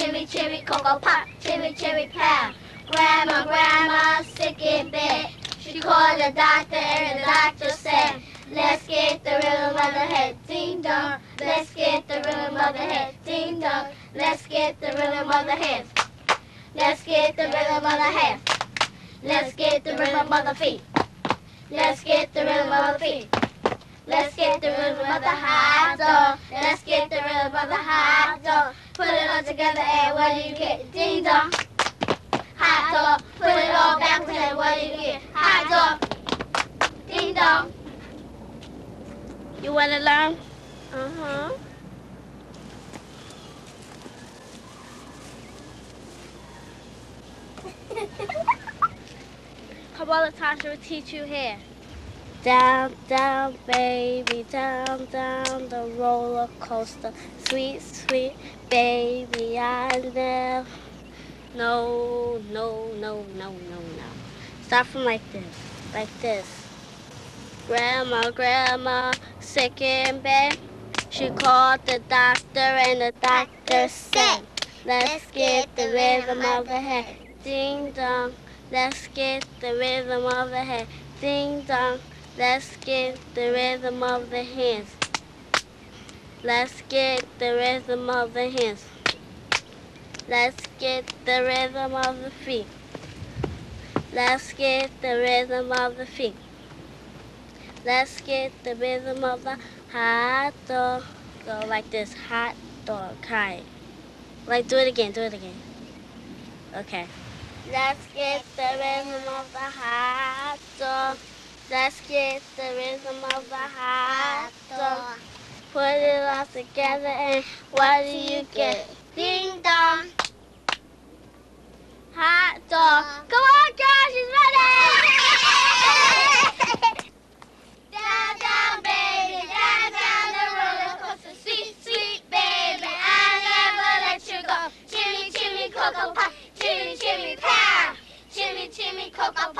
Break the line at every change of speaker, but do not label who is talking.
cherry, cocoa pop, cherry, cherry pound. Grandma, grandma, sick in bed. She called the doctor and the doctor said, Let's get the rhythm of the head, ding dong. Let's get the rhythm of the head, ding dong. Let's get the rhythm of the head. Let's get the rhythm of the head. Let's get the rhythm of the feet. Let's get the rhythm of the feet. Let's get the rhythm of the high dog. Let's get the rhythm of the high dog. Put it all together and what do you get? Ding dong. High dog. Put it all backwards and what do you get? High dog. Ding dong. You want to learn? Uh-huh. Come on, Latasha will teach you here. Down, down, baby, down, down the roller coaster. Sweet, sweet baby, I never. No, no, no, no, no, no. Start from like this, like this. Grandma, grandma, sick in bed. She called the doctor and the doctor said, Let's get the rhythm of the head. Ding dong. Let's get the rhythm of the head. Ding dong. Let's get the rhythm of the hands. Let's get the rhythm of the hands. Let's get the rhythm of the feet. Let's get the rhythm of the feet. Let's get the rhythm of the hot dog. Go like this, hot dog, kind. Like do it again, do it again. Okay. Let's get the rhythm of the hot dog. Let's get the rhythm of the hot dog. Put it all together and what do you get? Ding
dong.
Hot dog. Come on, guys, it's ready! baby, the roller coaster. Sweet, sweet baby, I'll never let you go. Chimmy, chimmy, cocoa pie. Chimmy, chimmy, pow. Chimmy, chimmy, cocoa pie.